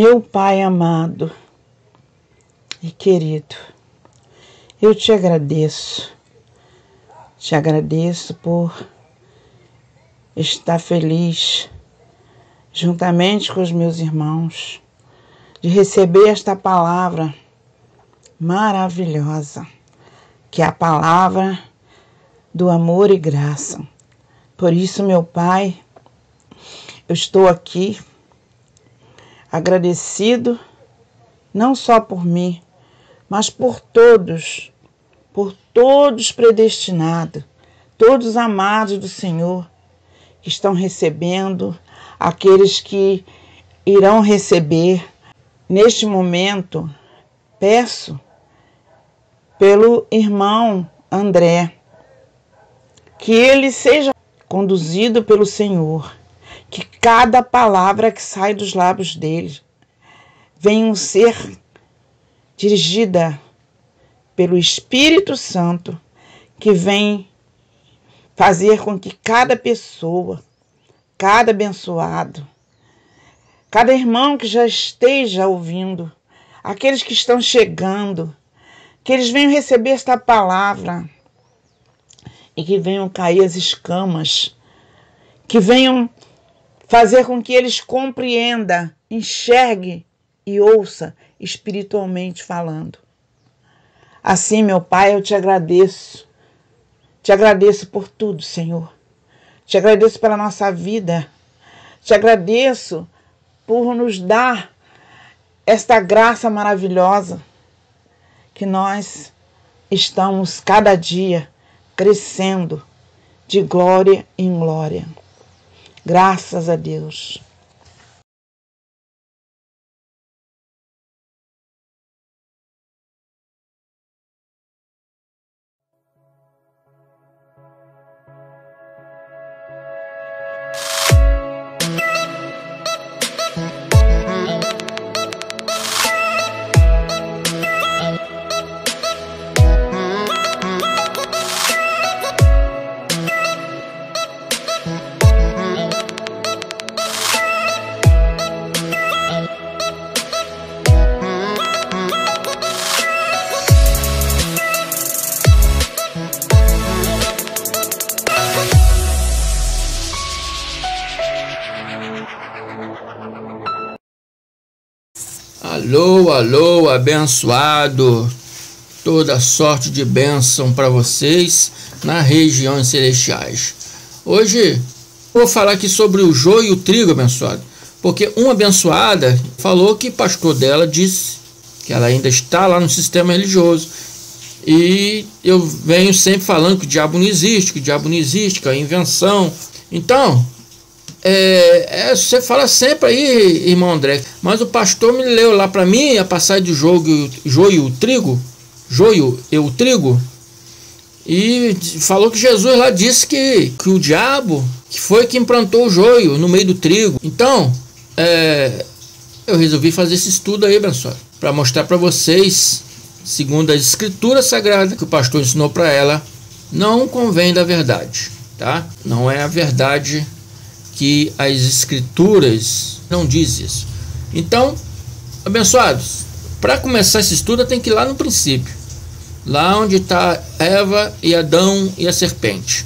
Meu Pai amado e querido, eu te agradeço, te agradeço por estar feliz juntamente com os meus irmãos de receber esta palavra maravilhosa, que é a palavra do amor e graça. Por isso, meu Pai, eu estou aqui agradecido não só por mim, mas por todos, por todos predestinados, todos amados do Senhor, que estão recebendo, aqueles que irão receber. Neste momento, peço pelo irmão André, que ele seja conduzido pelo Senhor que cada palavra que sai dos lábios dele venha ser dirigida pelo Espírito Santo, que vem fazer com que cada pessoa, cada abençoado, cada irmão que já esteja ouvindo, aqueles que estão chegando, que eles venham receber esta palavra e que venham cair as escamas, que venham fazer com que eles compreenda, enxergue e ouça espiritualmente falando. Assim, meu Pai, eu te agradeço. Te agradeço por tudo, Senhor. Te agradeço pela nossa vida. Te agradeço por nos dar esta graça maravilhosa que nós estamos cada dia crescendo de glória em glória. Graças a Deus. Alô, alô, abençoado. Toda sorte de bênção para vocês nas regiões celestiais. Hoje vou falar aqui sobre o joio e o trigo abençoado. Porque uma abençoada falou que pastor dela disse que ela ainda está lá no sistema religioso. E eu venho sempre falando que o diabo não existe, que o diabo não existe, que é invenção. Então, é, é, você fala sempre aí, irmão André, mas o pastor me leu lá para mim a passagem do jogo, joio o trigo, joio e o trigo, e falou que Jesus lá disse que, que o diabo que foi que implantou o joio no meio do trigo. Então, é, eu resolvi fazer esse estudo aí, abençoado, para mostrar para vocês, segundo as escrituras sagradas que o pastor ensinou para ela, não convém da verdade, tá? Não é a verdade que as escrituras não diz isso. Então, abençoados, para começar esse estudo tem que ir lá no princípio, lá onde está Eva e Adão e a serpente,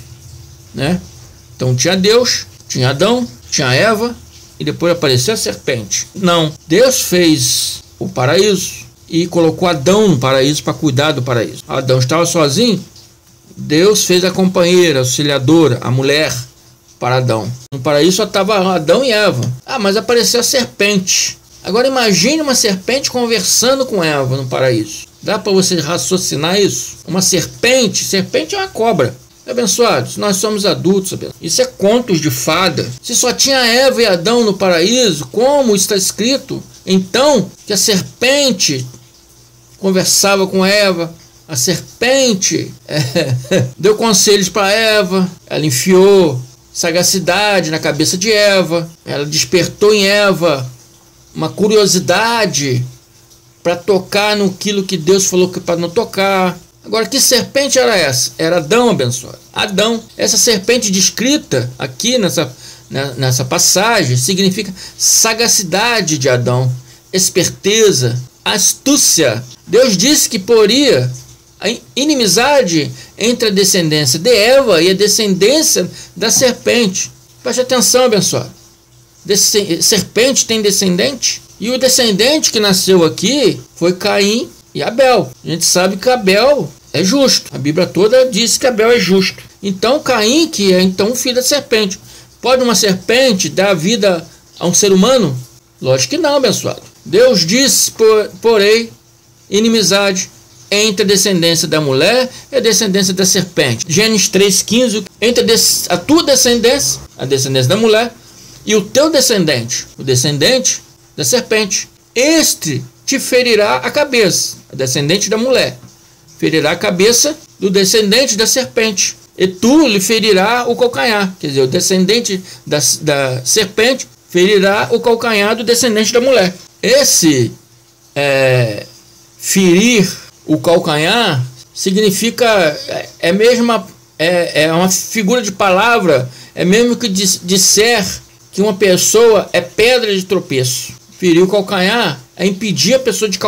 né? Então tinha Deus, tinha Adão, tinha Eva e depois apareceu a serpente. Não, Deus fez o paraíso e colocou Adão no paraíso para cuidar do paraíso. Adão estava sozinho, Deus fez a companheira, a auxiliadora, a mulher para Adão. No paraíso só estava Adão e Eva. Ah, mas apareceu a serpente. Agora imagine uma serpente conversando com Eva no paraíso. Dá para você raciocinar isso? Uma serpente, serpente é uma cobra. Abençoados, nós somos adultos, isso é contos de fada. Se só tinha Eva e Adão no paraíso, como está escrito, então que a serpente conversava com Eva, a serpente é, deu conselhos para Eva, ela enfiou sagacidade na cabeça de Eva. Ela despertou em Eva uma curiosidade para tocar no aquilo que Deus falou que para não tocar. Agora, que serpente era essa? Era Adão abençoado. Adão. Essa serpente descrita aqui nessa, nessa passagem significa sagacidade de Adão. esperteza, astúcia. Deus disse que poria a inimizade entre a descendência de Eva e a descendência da serpente. Preste atenção, abençoado. serpente tem descendente? E o descendente que nasceu aqui foi Caim e Abel. A gente sabe que Abel é justo. A Bíblia toda diz que Abel é justo. Então Caim, que é então filho da serpente. Pode uma serpente dar vida a um ser humano? Lógico que não, abençoado. Deus diz, por, porém, inimizade entre a descendência da mulher e a descendência da serpente. Gênesis 3,15, entre a tua descendência, a descendência da mulher, e o teu descendente, o descendente da serpente. Este te ferirá a cabeça, a descendente da mulher. Ferirá a cabeça do descendente da serpente. E tu lhe ferirá o calcanhar. Quer dizer, o descendente da, da serpente ferirá o calcanhar do descendente da mulher. Esse é, ferir o calcanhar significa é, é mesmo é, é uma figura de palavra, é mesmo que disser que uma pessoa é pedra de tropeço. Ferir o calcanhar é impedir a pessoa de,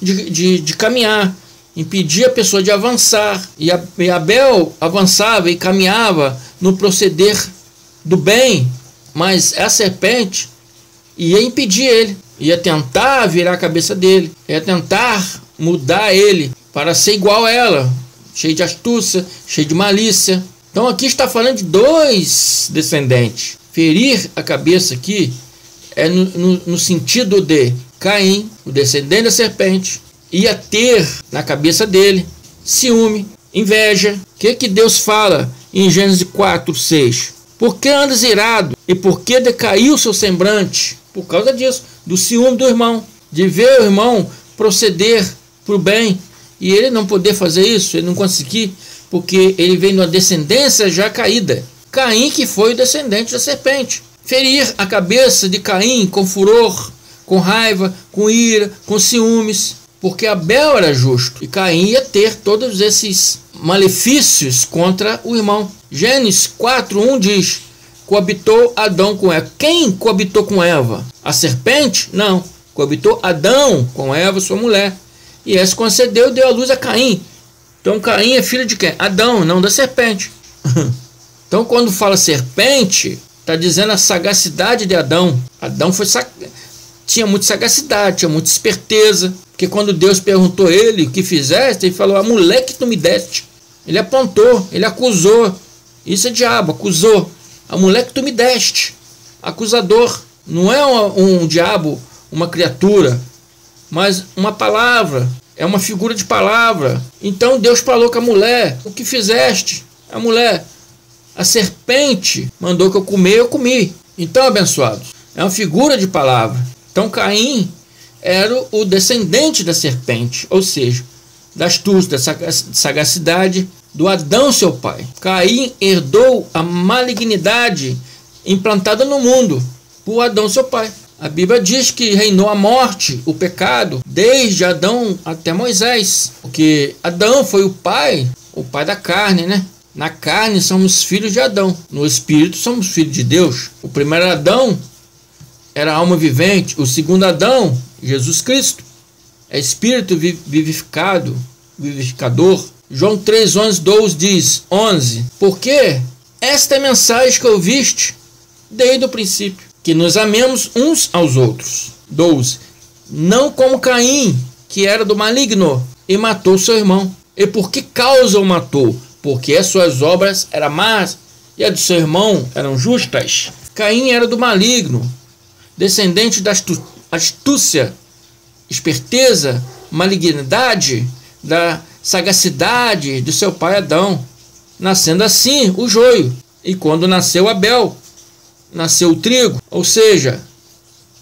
de, de, de caminhar, impedir a pessoa de avançar. E, a, e Abel avançava e caminhava no proceder do bem, mas a serpente ia impedir ele, ia tentar virar a cabeça dele, ia tentar mudar ele para ser igual a ela, cheio de astúcia, cheio de malícia. Então aqui está falando de dois descendentes. Ferir a cabeça aqui é no, no, no sentido de Caim, o descendente da serpente, ia ter na cabeça dele ciúme, inveja. O que, que Deus fala em Gênesis 4, 6? Por que andas irado e por que decaiu seu semblante? Por causa disso, do ciúme do irmão, de ver o irmão proceder para o bem e ele não poder fazer isso, ele não conseguir, porque ele vem de uma descendência já caída. Caim, que foi o descendente da serpente ferir a cabeça de Caim com furor, com raiva, com ira, com ciúmes, porque Abel era justo e Caim ia ter todos esses malefícios contra o irmão. Gênesis 4:1 diz: coabitou Adão com Eva. Quem coabitou com Eva? A serpente? Não. Coabitou Adão com Eva, sua mulher. E essa concedeu e deu a luz a Caim. Então Caim é filho de quem? Adão, não da serpente. então quando fala serpente, Está dizendo a sagacidade de Adão. Adão foi tinha muita sagacidade, tinha muita esperteza. Porque quando Deus perguntou a ele o que fizeste, ele falou: A mulher que tu me deste. Ele apontou, ele acusou. Isso é diabo, acusou. A mulher que tu me deste. Acusador. Não é um, um diabo, uma criatura, mas uma palavra. É uma figura de palavra. Então Deus falou com a mulher: O que fizeste? A mulher, a serpente mandou que eu comer, eu comi. Então, abençoados, é uma figura de palavra. Então, Caim era o descendente da serpente, ou seja, da astúcia, da sagacidade do Adão, seu pai. Caim herdou a malignidade implantada no mundo por Adão, seu pai. A Bíblia diz que reinou a morte, o pecado, desde Adão até Moisés, porque Adão foi o pai, o pai da carne, né? Na carne somos filhos de Adão, no espírito somos filhos de Deus. O primeiro Adão era alma vivente, o segundo Adão, Jesus Cristo, é espírito vivificado, vivificador. João 3, 11, 12 diz: 11. Porque esta é a mensagem que ouviste desde o princípio, que nos amemos uns aos outros. 12. Não como Caim, que era do maligno, e matou seu irmão. E por que causa o matou? porque as suas obras eram más e as do seu irmão eram justas. Caim era do maligno, descendente da astúcia, esperteza, malignidade, da sagacidade de seu pai Adão, nascendo assim o joio. E quando nasceu Abel, nasceu o trigo, ou seja,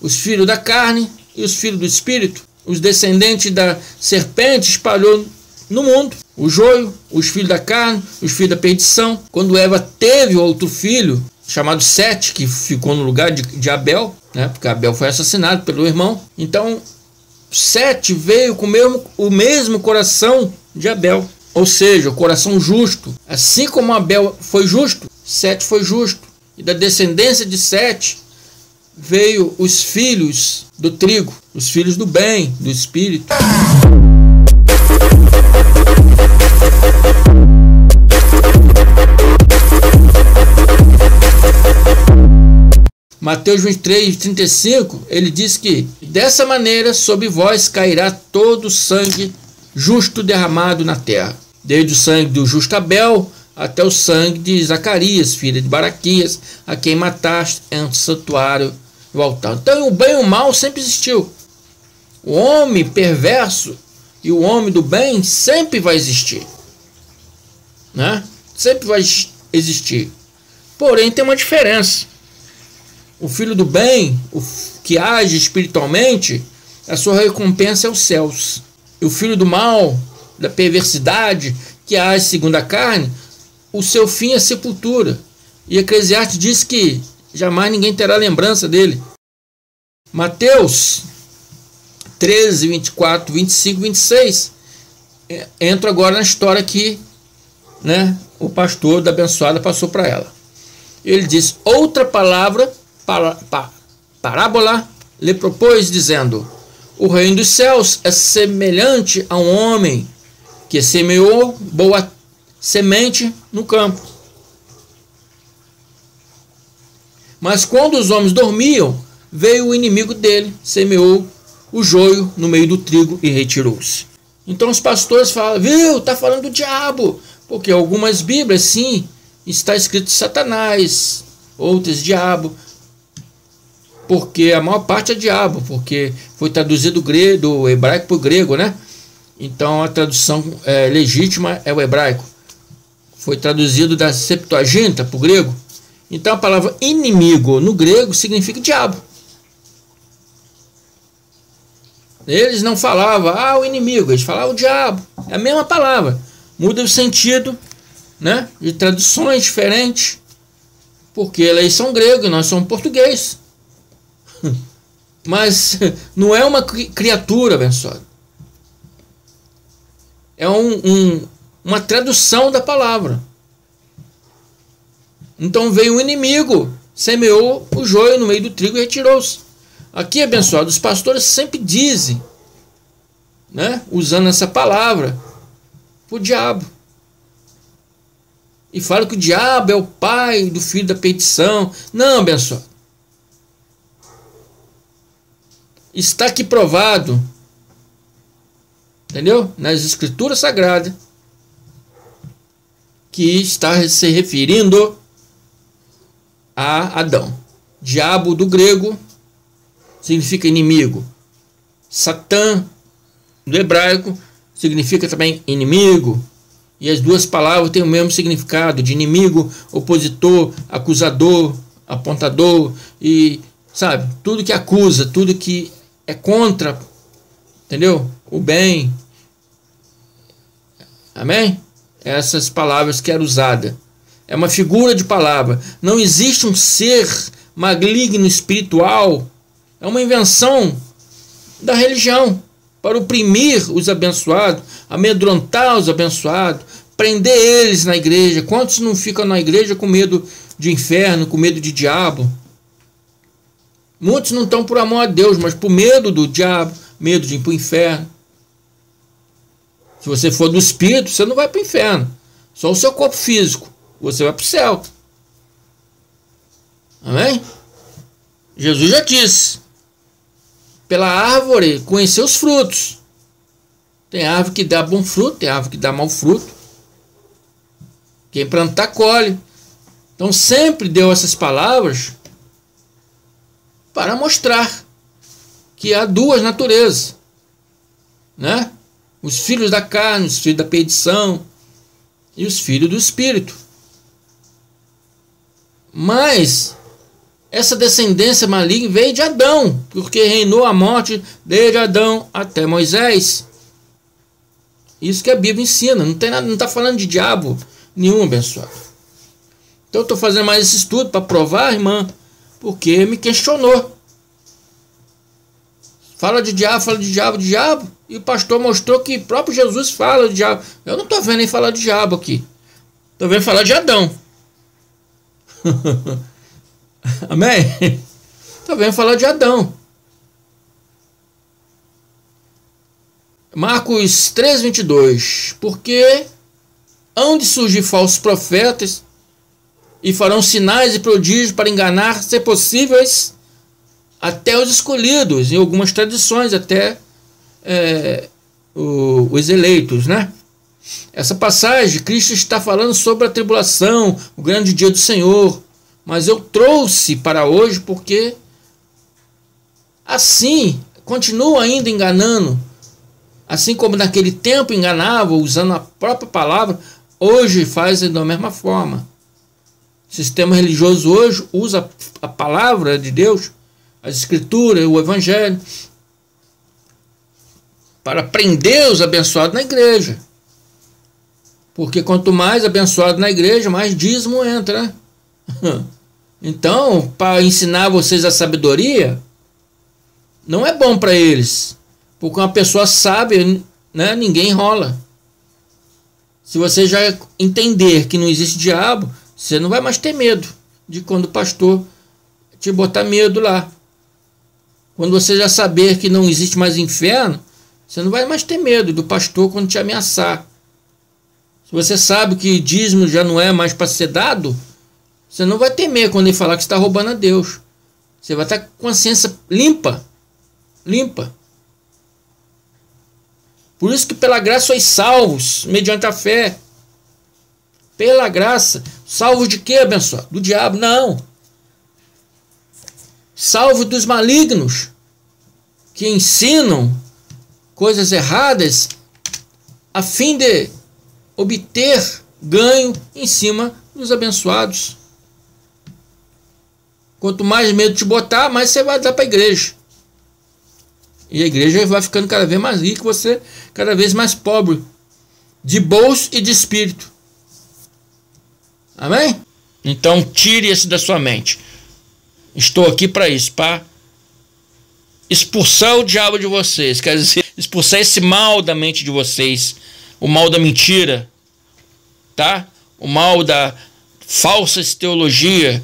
os filhos da carne e os filhos do espírito. Os descendentes da serpente espalhou no mundo. O joio, os filhos da carne, os filhos da perdição. Quando Eva teve outro filho, chamado Sete, que ficou no lugar de, de Abel, né? porque Abel foi assassinado pelo irmão. Então, Sete veio com o mesmo, o mesmo coração de Abel, ou seja, o coração justo. Assim como Abel foi justo, Sete foi justo. E da descendência de Sete veio os filhos do trigo, os filhos do bem, do Espírito. Mateus 23, 35, ele diz que dessa maneira sobre vós cairá todo o sangue justo derramado na terra, desde o sangue do justo Abel até o sangue de Zacarias, filho de Baraquias, a quem mataste em um santuário do altar. Então o bem e o mal sempre existiu. O homem perverso e o homem do bem sempre vai existir. Né? Sempre vai existir. Porém, tem uma diferença. O filho do bem, o que age espiritualmente, a sua recompensa é os céus. E o filho do mal, da perversidade, que age segundo a carne, o seu fim é sepultura. E Eclesiastes diz que jamais ninguém terá lembrança dele. Mateus 13, 24, 25, 26. Entro agora na história que né, o pastor da abençoada passou para ela. Ele diz: Outra palavra, para, para, parábola, lhe propôs, dizendo: O reino dos céus é semelhante a um homem que semeou boa semente no campo. Mas quando os homens dormiam, veio o inimigo dele, semeou o joio no meio do trigo e retirou-se. Então os pastores falam, viu, tá falando do diabo, porque algumas Bíblias sim está escrito Satanás, outras diabo, porque a maior parte é diabo, porque foi traduzido do, grego, do hebraico para o grego, né? Então a tradução é, legítima é o hebraico foi traduzido da Septuaginta para o grego. Então a palavra inimigo no grego significa diabo. Eles não falavam, ah, o inimigo, eles falavam o diabo. É a mesma palavra. Muda o sentido, né? De traduções diferentes. Porque eles são gregos e nós somos português. Mas não é uma criatura abençoada. É um, um, uma tradução da palavra. Então veio o inimigo, semeou o joio no meio do trigo e retirou-se. Aqui, abençoado, os pastores sempre dizem, né, usando essa palavra, o diabo. E fala que o diabo é o pai do filho da petição. Não, abençoado. Está aqui provado, entendeu? Nas escrituras sagradas que está se referindo a Adão. Diabo do grego significa inimigo. Satã do hebraico significa também inimigo. E as duas palavras têm o mesmo significado de inimigo, opositor, acusador, apontador e sabe, tudo que acusa, tudo que é contra, entendeu? O bem. Amém? Essas palavras que era usada. É uma figura de palavra. Não existe um ser maligno espiritual. É uma invenção da religião para oprimir os abençoados, amedrontar os abençoados, prender eles na igreja. Quantos não ficam na igreja com medo de inferno, com medo de diabo? Muitos não estão por amor a Deus, mas por medo do diabo, medo de ir para o inferno. Se você for do espírito, você não vai para o inferno. Só o seu corpo físico. Você vai para o céu. Amém? Jesus já disse: pela árvore conhecer os frutos. Tem árvore que dá bom fruto, tem árvore que dá mau fruto. Quem plantar, colhe. Então sempre deu essas palavras para mostrar que há duas naturezas. Né? Os filhos da carne, os filhos da perdição e os filhos do espírito. Mas essa descendência maligna veio de Adão, porque reinou a morte desde Adão até Moisés. Isso que a Bíblia ensina, não tem nada, não está falando de diabo nenhum, abençoado. Então eu estou fazendo mais esse estudo para provar, irmã, porque me questionou. Fala de diabo, fala de diabo, de diabo. E o pastor mostrou que próprio Jesus fala de diabo. Eu não estou vendo nem falar de diabo aqui. Estou vendo falar de Adão. Amém? Estou vendo falar de Adão. Marcos 3:22. Porque hão de surgir falsos profetas e farão sinais e prodígios para enganar, se possíveis, até os escolhidos, em algumas tradições, até é, o, os eleitos, né? Essa passagem, Cristo está falando sobre a tribulação, o grande dia do Senhor, mas eu trouxe para hoje porque assim continua ainda enganando, assim como naquele tempo enganava usando a própria palavra, hoje fazem da mesma forma. O sistema religioso hoje usa a palavra de Deus, as escrituras, o evangelho, para prender os abençoados na igreja. Porque quanto mais abençoado na igreja, mais dízimo entra. Né? Então, para ensinar vocês a sabedoria, não é bom para eles. Porque uma pessoa sabe, né, ninguém enrola. Se você já entender que não existe diabo, você não vai mais ter medo de quando o pastor te botar medo lá. Quando você já saber que não existe mais inferno, você não vai mais ter medo do pastor quando te ameaçar. Se você sabe que dízimo já não é mais para ser dado, você não vai temer quando ele falar que está roubando a Deus. Você vai estar com consciência limpa. Limpa. Por isso que pela graça sois salvos, mediante a fé. Pela graça. Salvos de quê, abençoado? Do diabo? Não. Salvo dos malignos que ensinam coisas erradas a fim de obter ganho em cima dos abençoados. Quanto mais medo te botar, mais você vai dar para a igreja. E a igreja vai ficando cada vez mais rica, você cada vez mais pobre, de bolso e de espírito. Amém? Então tire isso da sua mente. Estou aqui para isso, para expulsar o diabo de vocês, quer dizer, expulsar esse mal da mente de vocês, o mal da mentira, tá? O mal da falsa teologia,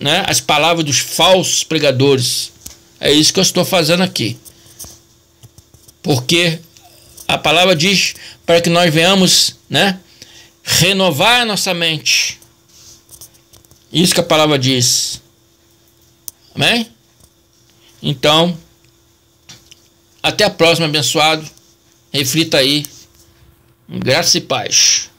né? As palavras dos falsos pregadores. É isso que eu estou fazendo aqui. Porque a palavra diz para que nós venhamos, né, renovar a nossa mente. Isso que a palavra diz. Amém? Então, até a próxima, abençoado. Reflita aí. Graça e paz.